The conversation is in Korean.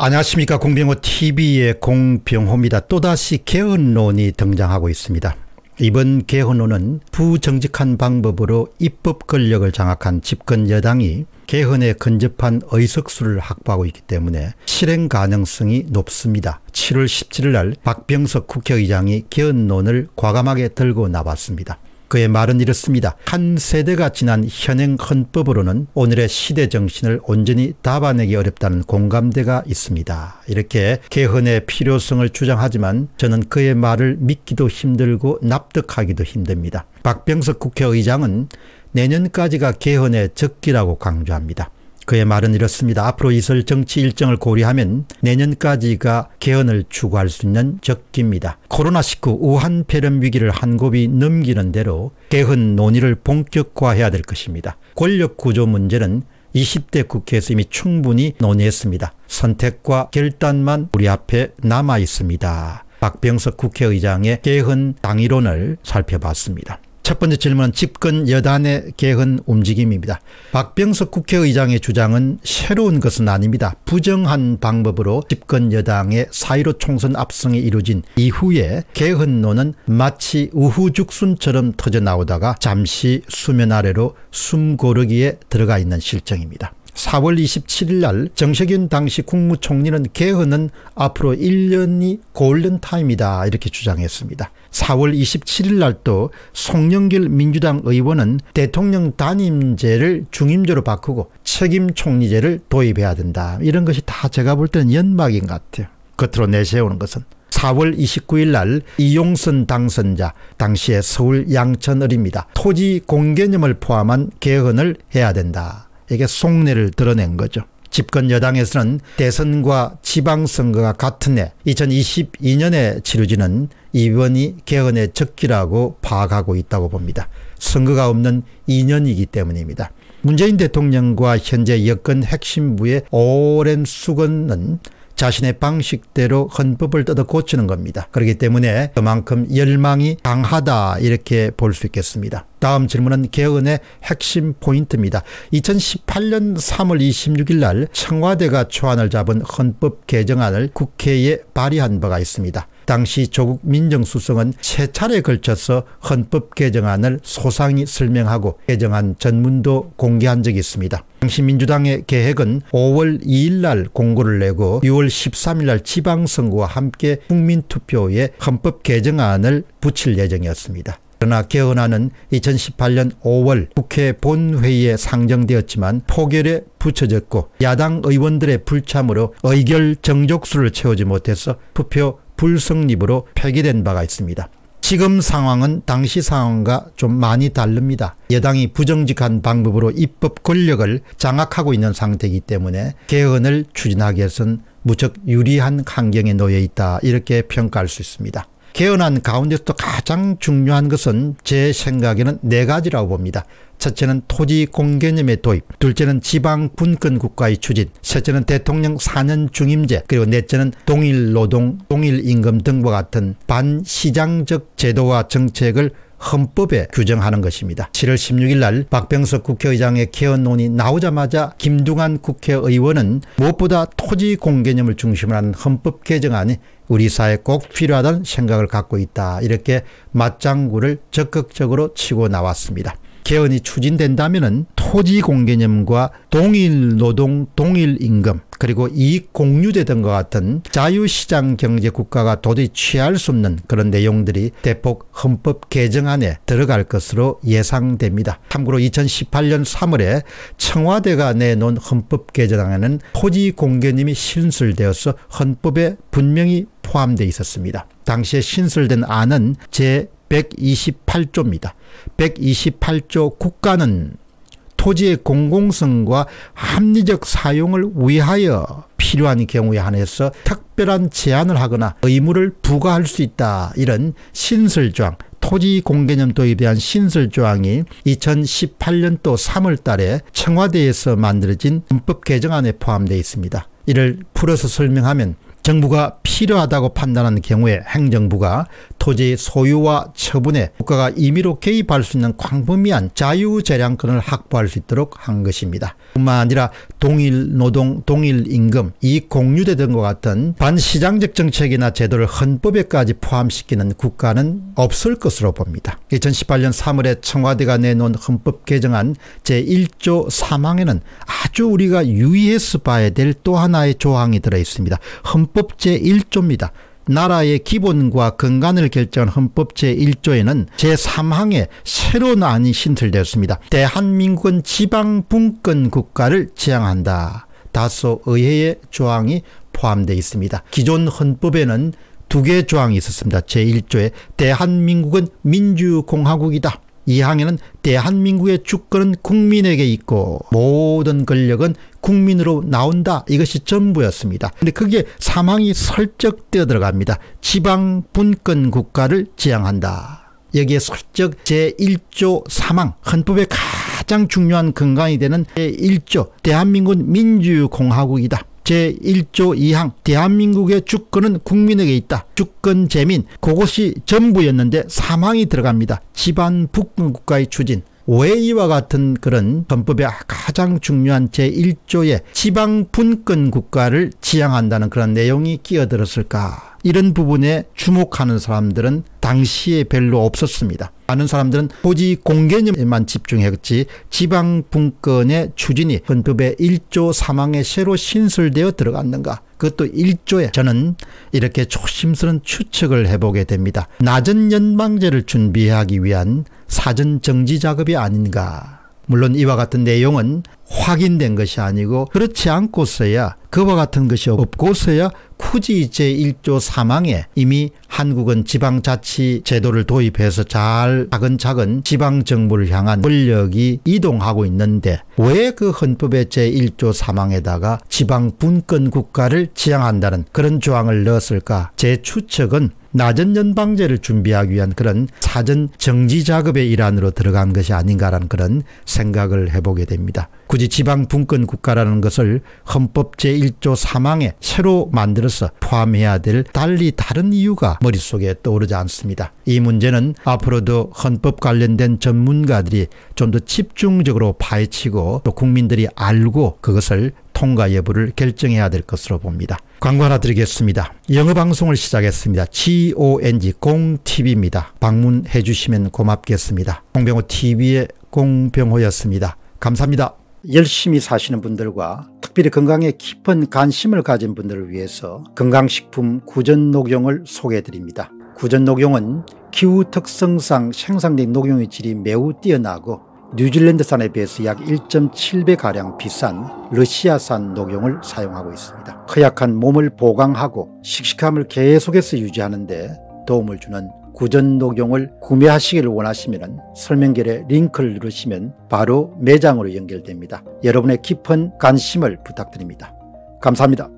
안녕하십니까 공병호 TV의 공병호입니다. 또다시 개헌론이 등장하고 있습니다. 이번 개헌론은 부정직한 방법으로 입법 권력을 장악한 집권 여당이 개헌에 근접한 의석수를 확보하고 있기 때문에 실행 가능성이 높습니다. 7월 17일 날 박병석 국회의장이 개헌론을 과감하게 들고 나왔습니다. 그의 말은 이렇습니다. 한 세대가 지난 현행 헌법으로는 오늘의 시대 정신을 온전히 답아내기 어렵다는 공감대가 있습니다. 이렇게 개헌의 필요성을 주장하지만 저는 그의 말을 믿기도 힘들고 납득하기도 힘듭니다. 박병석 국회의장은 내년까지가 개헌의 적기라고 강조합니다. 그의 말은 이렇습니다. 앞으로 있을 정치 일정을 고려하면 내년까지가 개헌을 추구할 수 있는 적기입니다. 코로나19 우한 폐렴 위기를 한 곱이 넘기는 대로 개헌 논의를 본격화해야 될 것입니다. 권력 구조 문제는 20대 국회에서 이미 충분히 논의했습니다. 선택과 결단만 우리 앞에 남아 있습니다. 박병석 국회의장의 개헌 당위론을 살펴봤습니다. 첫 번째 질문은 집권 여단의 개헌 움직임입니다. 박병석 국회의장의 주장은 새로운 것은 아닙니다. 부정한 방법으로 집권 여당의 사이로 총선 압승이 이루어진 이후에 개헌론은 마치 우후죽순처럼 터져 나오다가 잠시 수면 아래로 숨 고르기에 들어가 있는 실정입니다. 4월 27일 날 정세균 당시 국무총리는 개헌은 앞으로 1년이 골든타임이다 이렇게 주장했습니다. 4월 27일 날또 송영길 민주당 의원은 대통령 단임제를 중임제로 바꾸고 책임 총리제를 도입해야 된다. 이런 것이 다 제가 볼 때는 연막인 것 같아요. 겉으로 내세우는 것은. 4월 29일 날 이용선 당선자 당시의 서울 양천을입니다. 토지 공개념을 포함한 개헌을 해야 된다. 이게 속내를 드러낸 거죠. 집권 여당에서는 대선과 지방선거가 같은 해 2022년에 치러지는 이번이 개헌의 적기라고 파악하고 있다고 봅니다. 선거가 없는 2년이기 때문입니다. 문재인 대통령과 현재 여권 핵심부의 오랜 수건은 자신의 방식대로 헌법을 뜯어 고치는 겁니다. 그렇기 때문에 그만큼 열망이 강하다 이렇게 볼 수 있겠습니다. 다음 질문은 개헌의 핵심 포인트입니다. 2018년 3월 26일 날 청와대가 초안을 잡은 헌법 개정안을 국회에 발의한 바가 있습니다. 당시 조국 민정수석은 세 차례에 걸쳐서 헌법 개정안을 소상히 설명하고 개정안 전문도 공개한 적이 있습니다. 당시 민주당의 계획은 5월 2일 날 공고를 내고 6월 13일 날 지방선거와 함께 국민투표에 헌법 개정안을 붙일 예정이었습니다. 그러나 개헌안은 2018년 5월 국회 본회의에 상정되었지만 포결에 붙여졌고 야당 의원들의 불참으로 의결 정족수를 채우지 못해서 투표 불성립으로 폐기된 바가 있습니다. 지금 상황은 당시 상황과 좀 많이 다릅니다. 여당이 부정직한 방법으로 입법 권력을 장악하고 있는 상태이기 때문에 개헌을 추진하기 위해서는 무척 유리한 환경에 놓여 있다 이렇게 평가할 수 있습니다. 개헌안 가운데서도 가장 중요한 것은 제 생각에는 네 가지라고 봅니다. 첫째는 토지 공개념의 도입, 둘째는 지방 분권 국가의 추진, 셋째는 대통령 4년 중임제, 그리고 넷째는 동일 노동, 동일 임금 등과 같은 반시장적 제도와 정책을 헌법에 규정하는 것입니다. 7월 16일 날 박병석 국회의장의 개헌론이 나오자마자 김두관 국회의원은 무엇보다 토지 공개념을 중심으로 하는 헌법 개정안이 우리 사회에 꼭 필요하다는 생각을 갖고 있다. 이렇게 맞장구를 적극적으로 치고 나왔습니다. 개헌이 추진된다면 토지 공개념과 동일 노동, 동일 임금, 그리고 이익 공유제 등과 같은 자유시장 경제 국가가 도저히 취할 수 없는 그런 내용들이 대폭 헌법 개정안에 들어갈 것으로 예상됩니다. 참고로 2018년 3월에 청와대가 내놓은 헌법 개정안에는 토지 공개념이 신설되어서 헌법에 분명히 포함되어 있었습니다. 당시에 신설된 안은 제 128조입니다. 128조 국가는 토지의 공공성과 합리적 사용을 위하여 필요한 경우에 한해서 특별한 제한을 하거나 의무를 부과할 수 있다. 이런 신설조항, 토지 공개념 도입에 대한 신설조항이 2018년도 3월 달에 청와대에서 만들어진 헌법 개정안에 포함되어 있습니다. 이를 풀어서 설명하면 정부가 필요하다고 판단하는 경우에 행정부가 토지 소유와 처분에 국가가 임의로 개입할 수 있는 광범위한 자유재량권을 확보할 수 있도록 한 것입니다. 뿐만 아니라 동일 노동, 동일 임금, 이익 공유대 등과 같은 반시장적 정책이나 제도를 헌법에까지 포함시키는 국가는 없을 것으로 봅니다. 2018년 3월에 청와대가 내놓은 헌법 개정안 제1조 3항에는 아주 우리가 유의해서 봐야 될 또 하나의 조항이 들어 있습니다. 헌법 제1조입니다. 나라의 기본과 근간을 결정한 헌법 제1조에는 제3항에 새로운 안이 신설되었습니다. 대한민국은 지방분권 국가를 지향한다. 다소 의회의 조항이 포함되어 있습니다. 기존 헌법에는 두 개의 조항이 있었습니다. 제1조에 대한민국은 민주공화국이다. 2항에는 대한민국의 주권은 국민에게 있고 모든 권력은 국민으로 나온다. 이것이 전부였습니다. 근데 그게 3항이 설정되어 들어갑니다. 지방 분권 국가를 지향한다. 여기에 설정 제1조 3항 헌법의 가장 중요한 근간이 되는 제1조 대한민국은 민주공화국이다. 제1조 2항 대한민국의 주권은 국민에게 있다. 주권 재민 그것이 전부였는데 3항이 들어갑니다. 집안 북국가의 추진 왜 이와 같은 그런 헌법의 가장 중요한 제1조의 지방 분권 국가를 지향한다는 그런 내용이 끼어들었을까 이런 부분에 주목하는 사람들은 당시에 별로 없었습니다. 많은 사람들은 토지 공개념에만 집중했지 지방 분권의 추진이 헌법의 1조 3항에 새로 신설되어 들어갔는가 그것도 1조에 저는 이렇게 조심스러운 추측을 해보게 됩니다. 낮은 연방제를 준비하기 위한 사전 정지 작업이 아닌가 물론 이와 같은 내용은 확인된 것이 아니고 그렇지 않고서야 그와 같은 것이 없고서야 굳이 제1조 3항에 이미 한국은 지방자치 제도를 도입해서 잘 차근차근 지방정부를 향한 권력이 이동하고 있는데 왜 그 헌법의 제1조 3항에다가 지방분권 국가를 지향한다는 그런 조항을 넣었을까 제 추측은 낮은 연방제를 준비하기 위한 그런 사전 정지 작업의 일환으로 들어간 것이 아닌가라는 그런 생각을 해보게 됩니다. 굳이 지방 분권 국가라는 것을 헌법 제1조 3항에 새로 만들어서 포함해야 될 달리 다른 이유가 머릿속에 떠오르지 않습니다. 이 문제는 앞으로도 헌법 관련된 전문가들이 좀 더 집중적으로 파헤치고 또 국민들이 알고 그것을 통과 여부를 결정해야 될 것으로 봅니다. 광고 하나 드리겠습니다. 영어 방송을 시작했습니다. GONG 공TV입니다. 방문해 주시면 고맙겠습니다. 공병호 TV의 공병호였습니다. 감사합니다. 열심히 사시는 분들과 특별히 건강에 깊은 관심을 가진 분들을 위해서 건강식품 구전녹용을 소개해 드립니다. 구전녹용은 기후 특성상 생산된 녹용의 질이 매우 뛰어나고 뉴질랜드산에 비해서 약 1.7배가량 비싼 러시아산 녹용을 사용하고 있습니다. 허약한 몸을 보강하고 씩씩함을 계속해서 유지하는 데 도움을 주는 구전 녹용을 구매하시기를 원하시면 설명결에 링크를 누르시면 바로 매장으로 연결됩니다. 여러분의 깊은 관심을 부탁드립니다. 감사합니다.